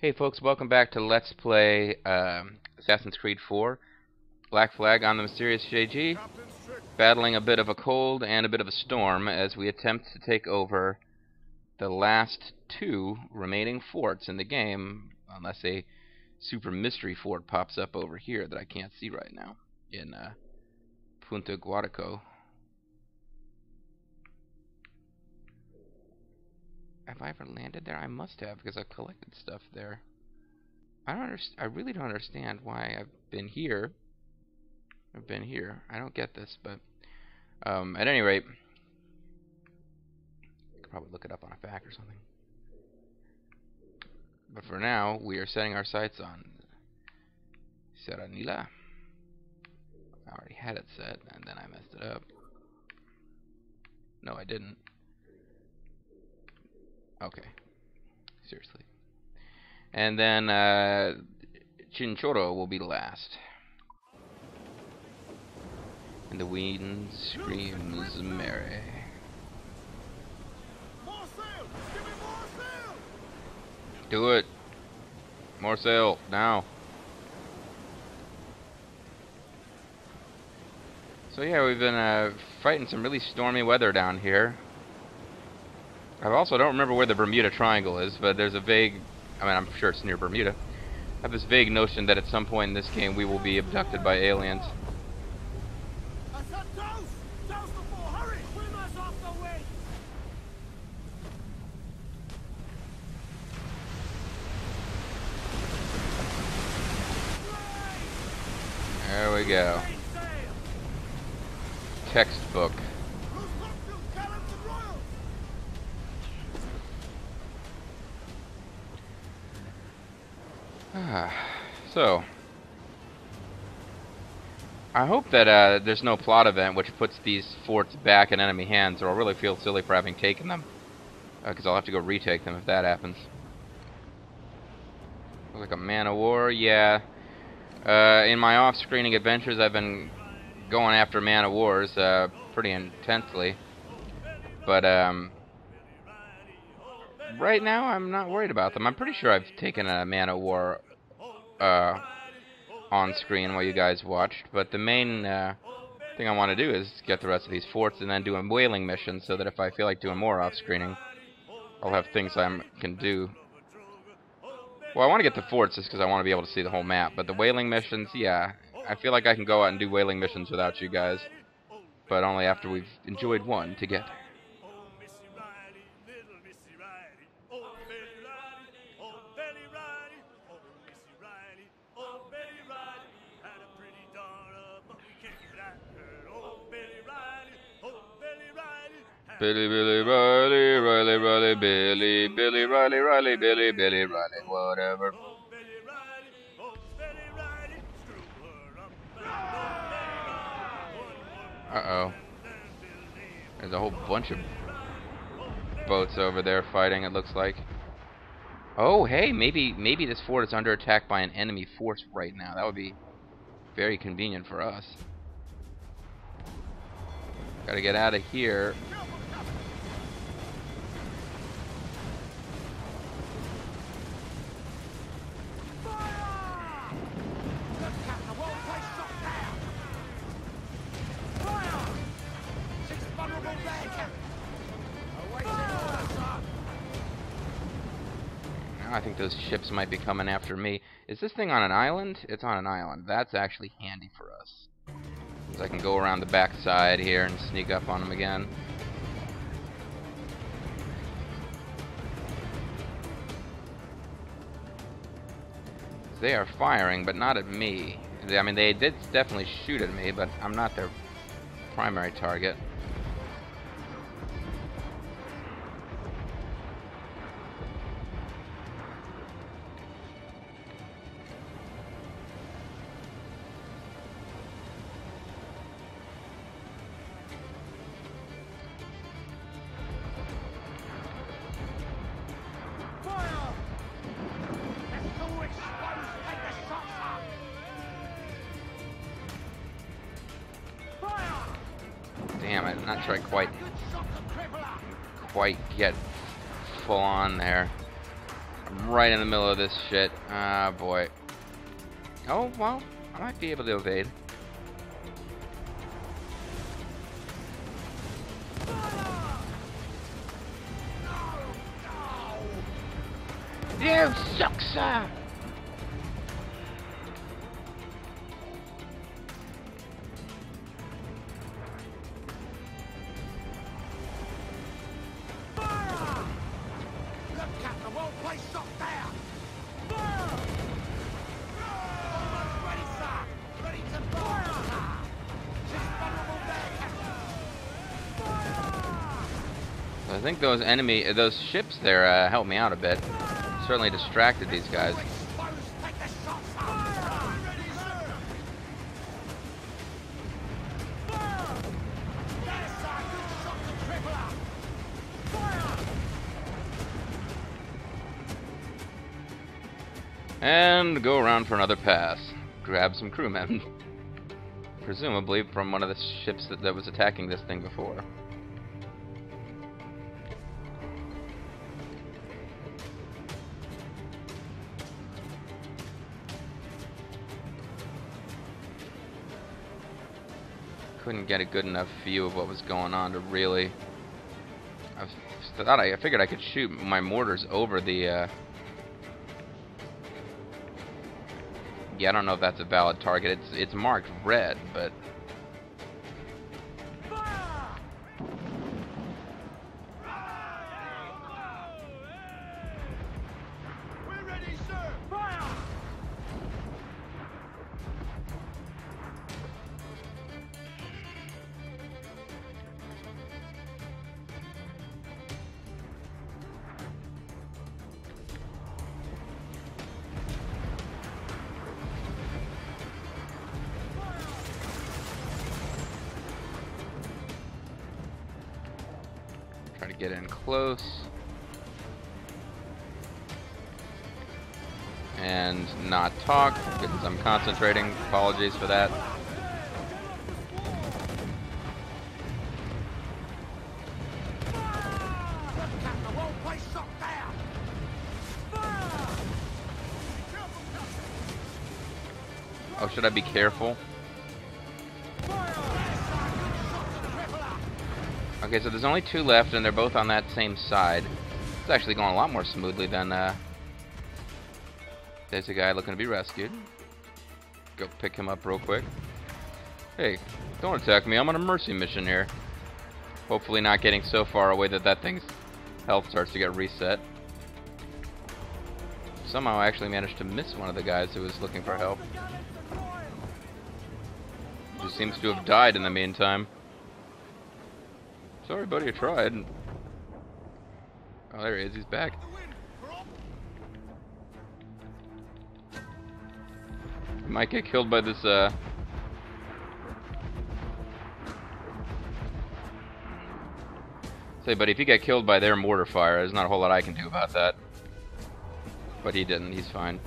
Hey folks, welcome back to Let's Play um, Assassin's Creed 4. Black Flag on the Mysterious JG, battling a bit of a cold and a bit of a storm as we attempt to take over the last two remaining forts in the game, unless a super mystery fort pops up over here that I can't see right now in uh, Punta Guarico. Have I ever landed there? I must have because I've collected stuff there. I don't understand. I really don't understand why I've been here. I've been here. I don't get this, but um, at any rate, I could probably look it up on a FAQ or something. But for now, we are setting our sights on Serranilla. I already had it set, and then I messed it up. No, I didn't. Okay. Seriously. And then uh, Chinchorro will be last. And the wind screams merry. Do it. More sail now. So yeah, we've been uh, fighting some really stormy weather down here. I also don't remember where the Bermuda Triangle is, but there's a vague... I mean, I'm sure it's near Bermuda. I have this vague notion that at some point in this game we will be abducted by aliens. There we go. Textbook. So, I hope that uh, there's no plot event which puts these forts back in enemy hands, or I'll really feel silly for having taken them. Because uh, I'll have to go retake them if that happens. Like a man of war, yeah. Uh, in my off-screening adventures, I've been going after man of wars uh, pretty intensely. But um, right now, I'm not worried about them. I'm pretty sure I've taken a man of war uh, on screen while you guys watched, but the main uh, thing I want to do is get the rest of these forts and then do a whaling mission so that if I feel like doing more off-screening, I'll have things I can do. Well, I want to get the forts just because I want to be able to see the whole map, but the whaling missions, yeah, I feel like I can go out and do whaling missions without you guys, but only after we've enjoyed one together. Billy, Billy, Riley, Riley, Riley, Billy, Billy, Riley, Riley, Billy, Billy, Riley, whatever. Uh-oh. There's a whole bunch of boats over there fighting, it looks like. Oh, hey, maybe maybe this fort is under attack by an enemy force right now. That would be very convenient for us. Gotta get out of here. I think those ships might be coming after me. Is this thing on an island? It's on an island. That's actually handy for us. Because I can go around the back side here and sneak up on them again. They are firing, but not at me. I mean, they did definitely shoot at me, but I'm not their primary target. Not I quite quite get full on there. I'm right in the middle of this shit. Ah, boy. Oh, well, I might be able to evade. You suck, sir! I think those enemy, those ships there uh, helped me out a bit. Certainly distracted these guys. And go around for another pass. Grab some crewmen. Presumably from one of the ships that, that was attacking this thing before. Couldn't get a good enough view of what was going on to really. I thought I, I figured I could shoot my mortars over the. Uh, yeah, I don't know if that's a valid target. It's it's marked red, but close. And not talk, because I'm concentrating. Apologies for that. Oh, should I be careful? Okay, so there's only two left, and they're both on that same side. It's actually going a lot more smoothly than, uh... There's a guy looking to be rescued. Go pick him up real quick. Hey, don't attack me. I'm on a mercy mission here. Hopefully not getting so far away that that thing's health starts to get reset. Somehow I actually managed to miss one of the guys who was looking for help. Just seems to have died in the meantime. Sorry, buddy, I tried. Oh, there he is. He's back. You might get killed by this, uh... Say, buddy, if you get killed by their mortar fire, there's not a whole lot I can do about that. But he didn't. He's fine.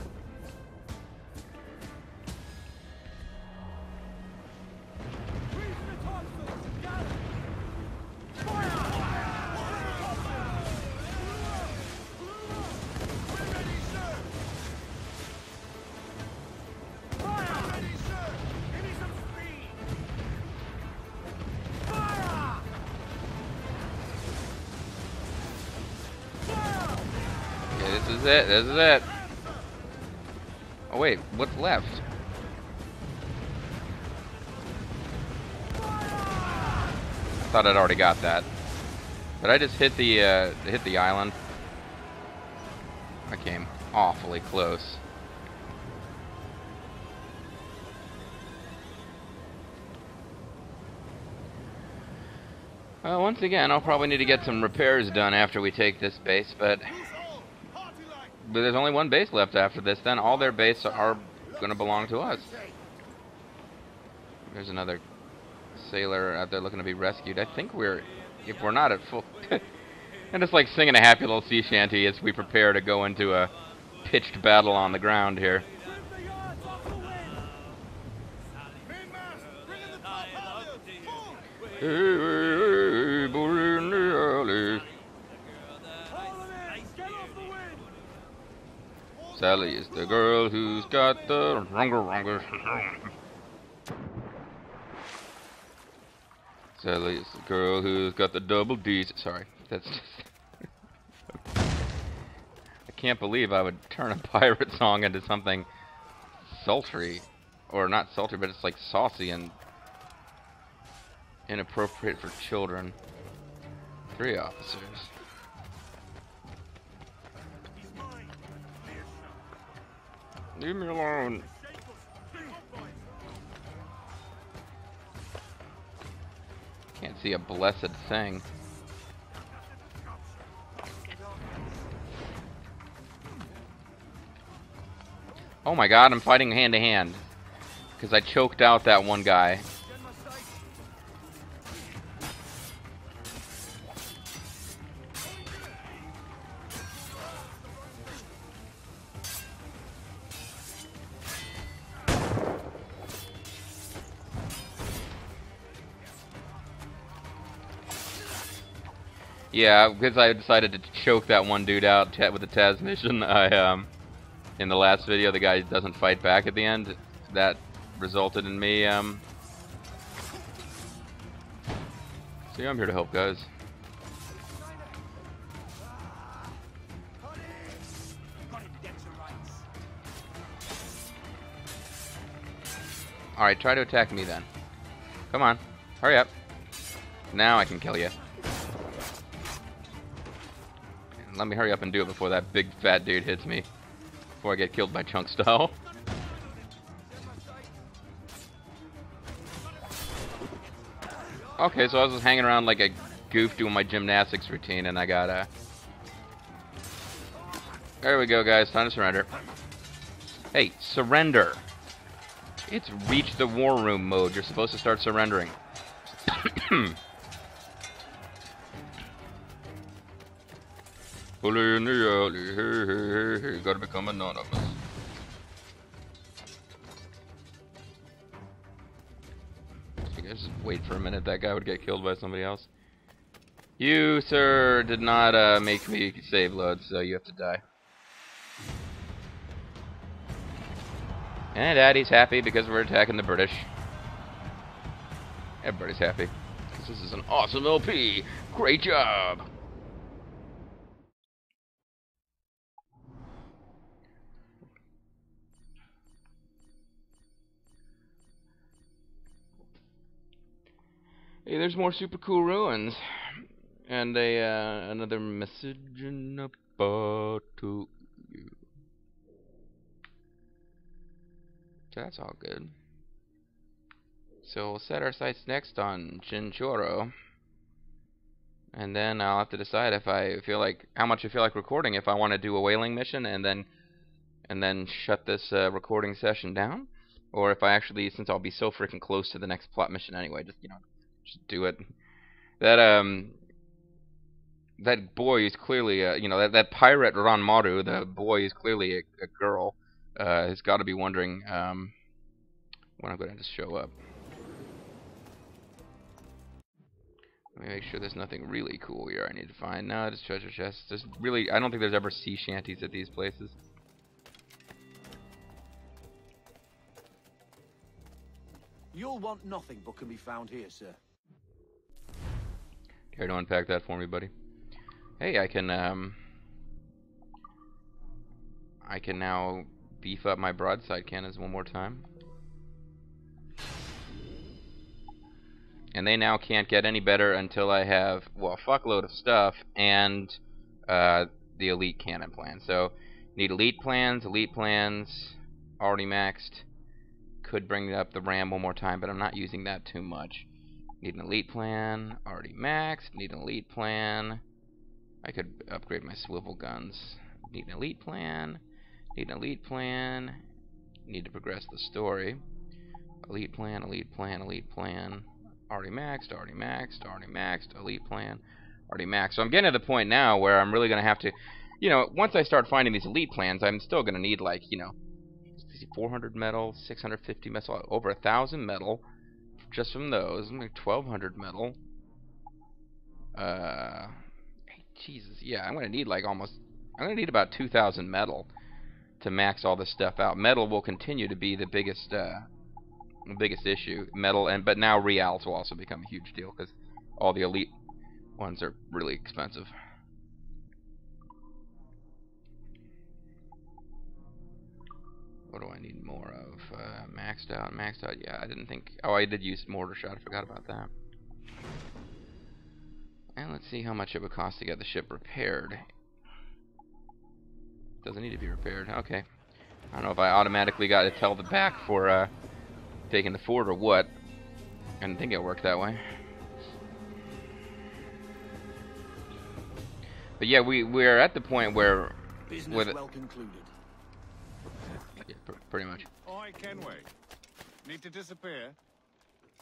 Thought I'd already got that. Did I just hit the uh, hit the island? I came awfully close. Well, once again, I'll probably need to get some repairs done after we take this base, but but there's only one base left after this, then all their bases are going to belong to us. There's another sailor out there looking to be rescued. I think we're, if we're not at full... and it's like singing a happy little sea shanty as we prepare to go into a pitched battle on the ground here. Sally is the girl who's got the runger runger. Sally is the girl who's got the double D's. Sorry, that's just. I can't believe I would turn a pirate song into something sultry. Or not sultry, but it's like saucy and inappropriate for children. Three officers. Leave me alone. See a blessed thing. Oh my god, I'm fighting hand to hand. Because I choked out that one guy. Yeah, because I decided to choke that one dude out with the Tazmission. I um, in the last video, the guy doesn't fight back at the end. That resulted in me um. See, I'm here to help, guys. Alright, try to attack me then. Come on. Hurry up. Now I can kill you. Let me hurry up and do it before that big fat dude hits me. Before I get killed by chunk style. Okay, so I was just hanging around like a goof doing my gymnastics routine and I got a... There we go guys, time to surrender. Hey, surrender! It's reach the war room mode, you're supposed to start surrendering. Bully in the alley, hey, hey, hey, gotta become anonymous. I guess wait for a minute, that guy would get killed by somebody else. You, sir, did not uh, make me save loads, so you have to die. And Daddy's happy because we're attacking the British. Everybody's happy. Because this is an awesome LP. Great job! Hey, there's more super cool ruins. And a uh, another message in a bottle that's all good. So we'll set our sights next on Chinchorro. And then I'll have to decide if I feel like how much I feel like recording if I want to do a whaling mission and then and then shut this uh, recording session down or if I actually since I'll be so freaking close to the next plot mission anyway just you know just do it. That um, that boy is clearly a, you know that that pirate Ranmaru, the boy is clearly a, a girl. Uh, has got to be wondering um, when I'm going to show up. Let me make sure there's nothing really cool here I need to find. No, just treasure chests. There's really, I don't think there's ever sea shanties at these places. You'll want nothing but can be found here, sir. Care to unpack that for me, buddy? Hey, I can, um... I can now beef up my broadside cannons one more time. And they now can't get any better until I have, well, a fuckload of stuff and uh, the elite cannon plan. So, need elite plans, elite plans, already maxed. Could bring up the RAM one more time, but I'm not using that too much. Need an elite plan. Already maxed. Need an elite plan. I could upgrade my swivel guns. Need an elite plan. Need an elite plan. Need to progress the story. Elite plan, elite plan, elite plan. Already maxed, already maxed, already maxed, elite plan, already maxed. So I'm getting to the point now where I'm really going to have to, you know, once I start finding these elite plans, I'm still going to need like, you know, 400 metal, 650 metal, over a thousand metal, just from those. I'm Like 1200 metal. Uh, Jesus, yeah, I'm gonna need like almost. I'm gonna need about 2,000 metal to max all this stuff out. Metal will continue to be the biggest uh, the biggest issue. Metal and but now reals will also become a huge deal because all the elite ones are really expensive. What do I need more of? Uh, maxed out, maxed out. Yeah, I didn't think. Oh, I did use mortar shot. I forgot about that. And let's see how much it would cost to get the ship repaired. Doesn't need to be repaired. Okay. I don't know if I automatically got to tell the back for uh, taking the fort or what. I didn't think it worked that way. But yeah, we we're at the point where Business with well concluded. yeah, pr pretty much. Oi, Kenway. Need to disappear?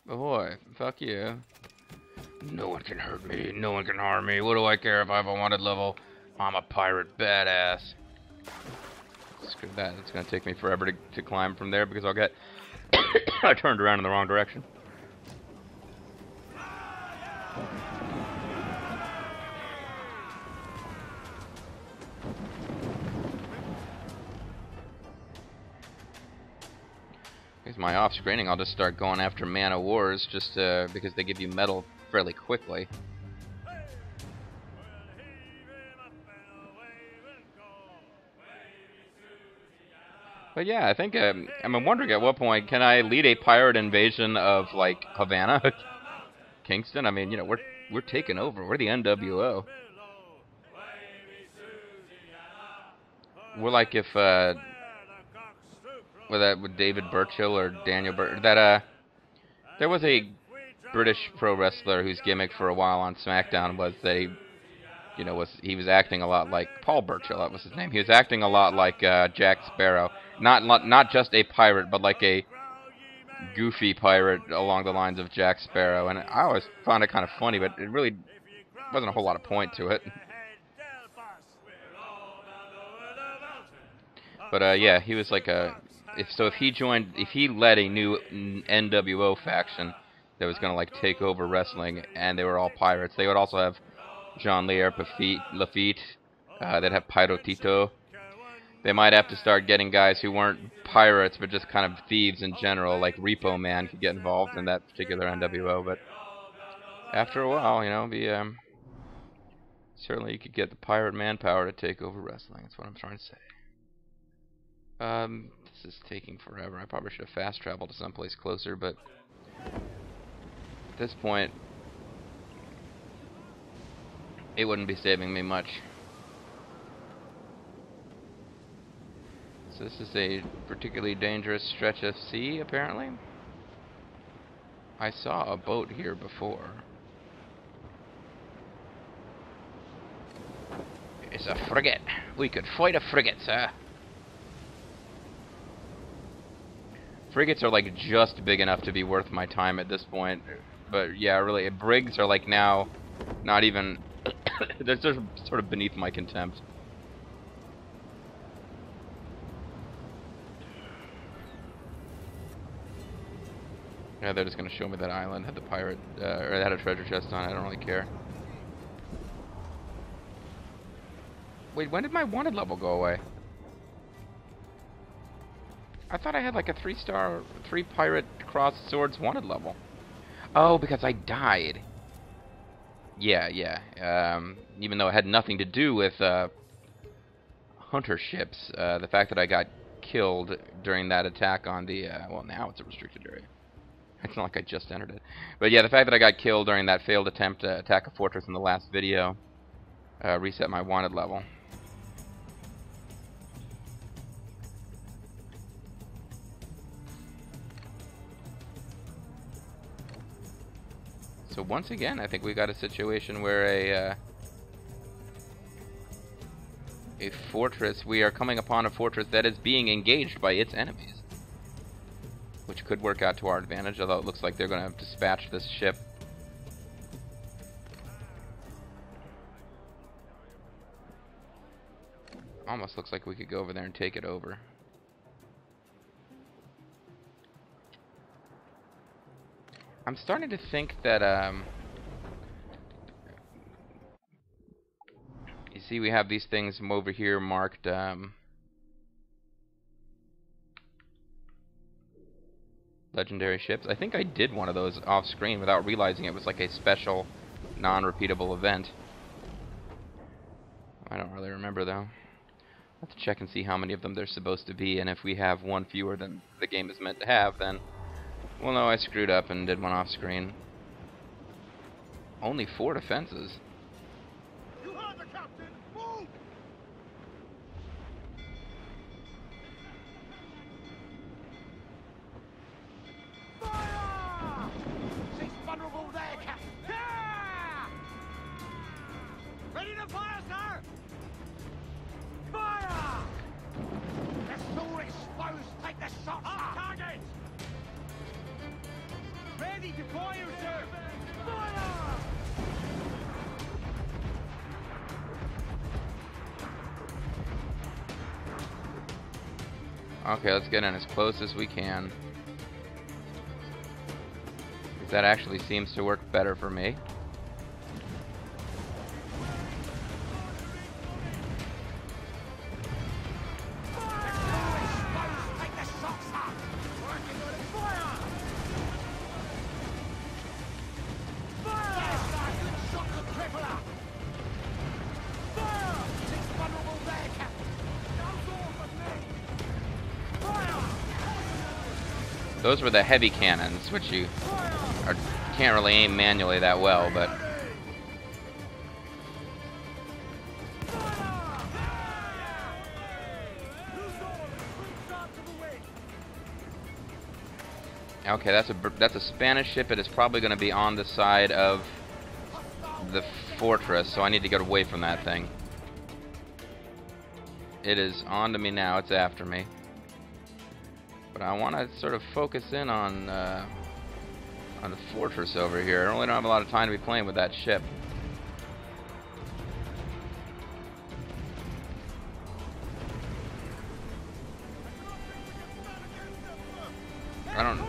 Oh, Ahoy, fuck you. No one can hurt me, no one can harm me. What do I care if I have a wanted level? I'm a pirate badass. Screw that, it's gonna take me forever to, to climb from there because I'll get I turned around in the wrong direction. My off screening, I'll just start going after Man of Wars just uh, because they give you metal fairly quickly. But yeah, I think um, I'm wondering at what point can I lead a pirate invasion of like Havana, Kingston? I mean, you know, we're we're taking over. We're the NWO. We're like if uh, with that with David Burchill or Daniel Bur that uh there was a British pro wrestler whose gimmick for a while on SmackDown was he you know was he was acting a lot like Paul Burchill that was his name. He was acting a lot like uh, Jack Sparrow. Not not just a pirate but like a goofy pirate along the lines of Jack Sparrow. And I always found it kind of funny but it really wasn't a whole lot of point to it. But uh yeah he was like a if so if he joined if he led a new NWO faction that was going to like take over wrestling and they were all pirates they would also have Jean Lear Lafitte uh, they'd have Pyro Tito. They might have to start getting guys who weren't pirates but just kind of thieves in general like Repo Man could get involved in that particular NWO but after a while you know be um certainly you could get the pirate manpower to take over wrestling that's what I'm trying to say. Um, this is taking forever. I probably should have fast traveled to someplace closer, but at this point, it wouldn't be saving me much. So this is a particularly dangerous stretch of sea, apparently. I saw a boat here before. It's a frigate. We could fight a frigate, sir. Frigates are like just big enough to be worth my time at this point. But yeah, really, brigs are like now not even. they're just sort of beneath my contempt. Yeah, they're just gonna show me that island had the pirate uh, or had a treasure chest on. it. I don't really care. Wait, when did my wanted level go away? I thought I had like a three star, three pirate cross swords wanted level. Oh, because I died. Yeah, yeah. Um, even though it had nothing to do with uh, hunter ships, uh, the fact that I got killed during that attack on the, uh, well now it's a restricted area. It's not like I just entered it. But yeah, the fact that I got killed during that failed attempt to attack a fortress in the last video uh, reset my wanted level. So once again, I think we got a situation where a uh, a fortress, we are coming upon a fortress that is being engaged by its enemies. Which could work out to our advantage, although it looks like they're going to dispatch this ship. Almost looks like we could go over there and take it over. I'm starting to think that, um... You see we have these things over here marked, um... Legendary ships. I think I did one of those off-screen without realizing it was like a special, non-repeatable event. I don't really remember, though. Let's check and see how many of them there's supposed to be, and if we have one fewer than the game is meant to have, then we'll know I screwed up and did one off screen. Only four defenses. Okay, let's get in as close as we can. That actually seems to work better for me. Those were the heavy cannons, which you are, can't really aim manually that well, but okay, that's a that's a Spanish ship. It is probably going to be on the side of the fortress, so I need to get away from that thing. It is on to me now. It's after me. But I want to sort of focus in on uh, on the fortress over here. I really don't have a lot of time to be playing with that ship. I don't.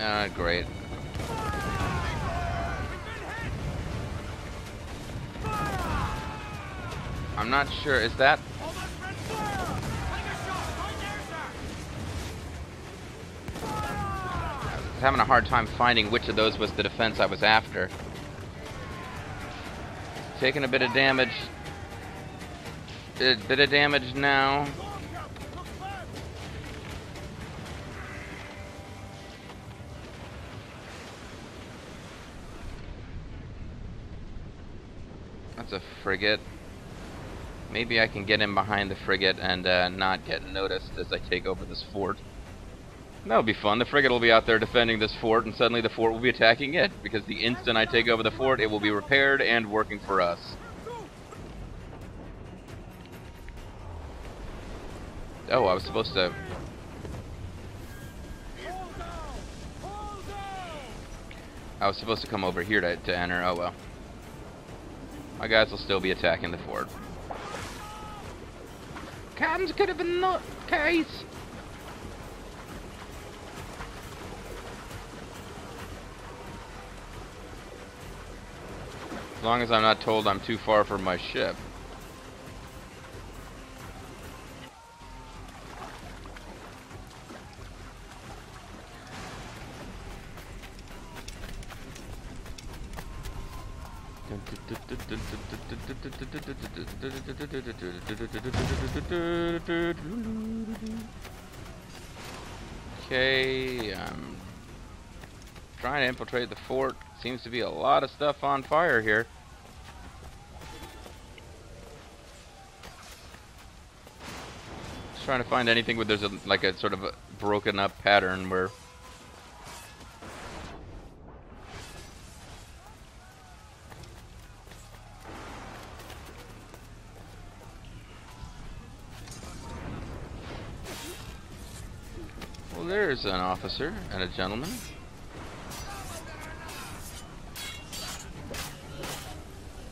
Ah, great. I'm not sure. Is that was having a hard time finding which of those was the defense I was after. Taking a bit of damage. A bit of damage now. That's a frigate. Maybe I can get in behind the frigate and uh, not get noticed as I take over this fort. That'll be fun. The frigate will be out there defending this fort, and suddenly the fort will be attacking it, because the instant I take over the fort, it will be repaired and working for us. Oh, I was supposed to... I was supposed to come over here to, to enter. Oh well. My guys will still be attacking the fort. Cams could have been not case. Long as I'm not told I'm too far from my ship. Okay, I'm trying to infiltrate the fort. Seems to be a lot of stuff on fire here. Trying to find anything where there's a, like a sort of a broken up pattern where Well, there's an officer and a gentleman.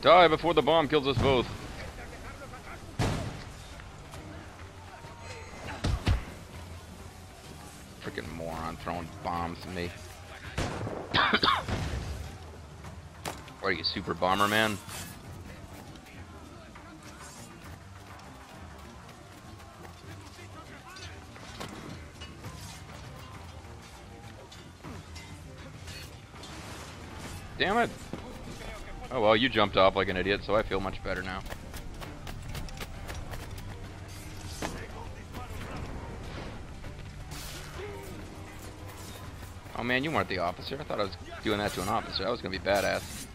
Die before the bomb kills us both. bombs me. what are you, Super Bomberman? Damn it! Oh well, you jumped off like an idiot, so I feel much better now. Oh man, you weren't the officer. I thought I was doing that to an officer. That was gonna be badass.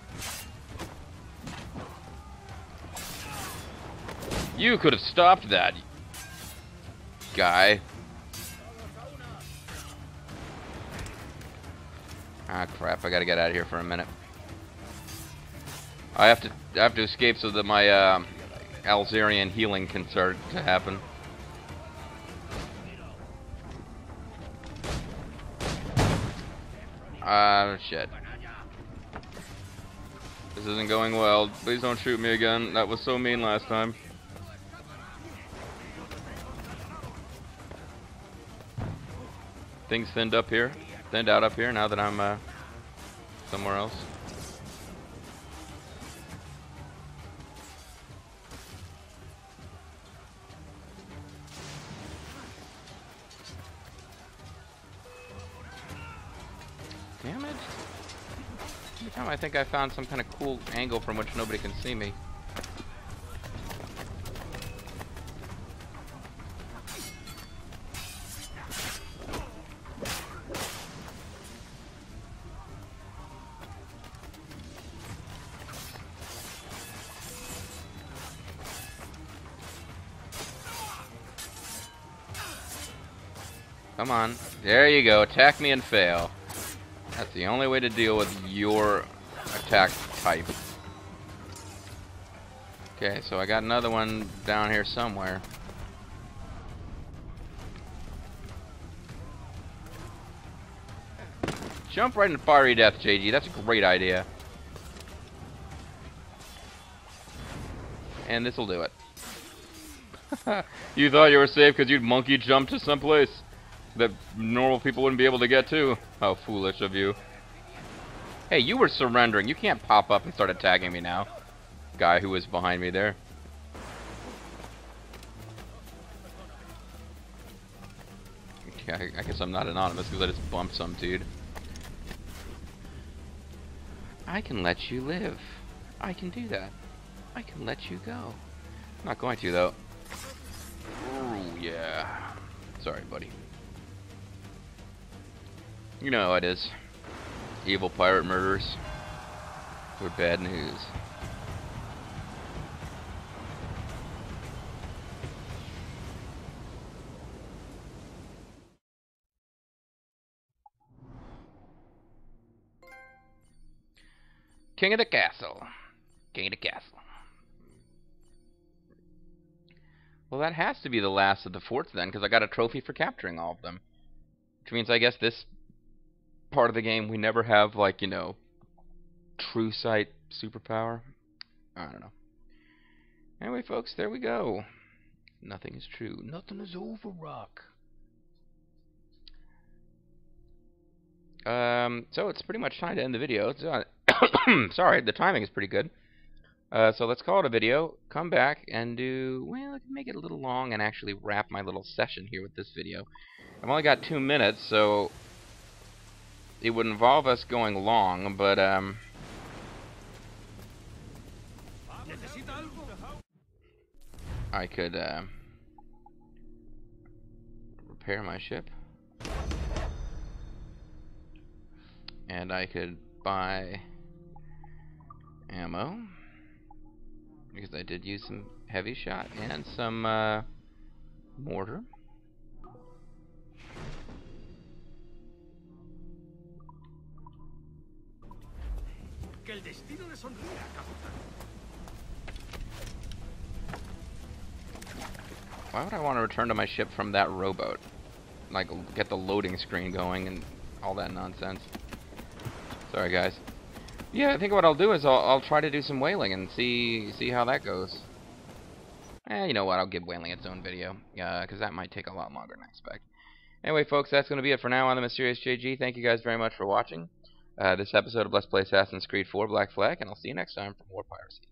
You could have stopped that, guy. Ah, crap! I gotta get out of here for a minute. I have to I have to escape so that my uh, Alzarian healing can start to happen. Shit. This isn't going well. Please don't shoot me again. That was so mean last time. Things thinned up here. Thinned out up here now that I'm uh, somewhere else. Every time I think I found some kind of cool angle from which nobody can see me. Come on. There you go. Attack me and fail. That's the only way to deal with your attack type. Okay, so I got another one down here somewhere. Jump right into fiery death, JG. That's a great idea. And this'll do it. you thought you were safe because you'd monkey jump to someplace that normal people wouldn't be able to get to. How foolish of you. Hey, you were surrendering. You can't pop up and start attacking me now. Guy who was behind me there. I guess I'm not anonymous because I just bumped some dude. I can let you live. I can do that. I can let you go. I'm not going to, though. Oh, yeah. Sorry, buddy. You know how it is. Evil pirate murderers. We're bad news. King of the castle. King of the castle. Well, that has to be the last of the forts then, because I got a trophy for capturing all of them. Which means I guess this part of the game we never have like you know true sight superpower? I don't know. Anyway folks there we go. Nothing is true. Nothing is over rock. Um so it's pretty much time to end the video. Uh, sorry the timing is pretty good. Uh, so let's call it a video come back and do well make it a little long and actually wrap my little session here with this video. I've only got two minutes so it would involve us going long, but um, I could uh, repair my ship, and I could buy ammo because I did use some heavy shot and some uh, mortar. Que el destino le sonría, capitán. Why would I want to return to my ship from that rowboat? Like, get the loading screen going and all that nonsense. Sorry, guys. Yeah, I think what I'll do is I'll, I'll try to do some whaling and see see how that goes. Eh, you know what? I'll give whaling its own video, because uh, that might take a lot longer than I expect. Anyway, folks, that's going to be it for now on the Mysterious JG. Thank you guys very much for watching uh, this episode of Let's Play Assassin's Creed 4 Black Flag, and I'll see you next time for more piracy.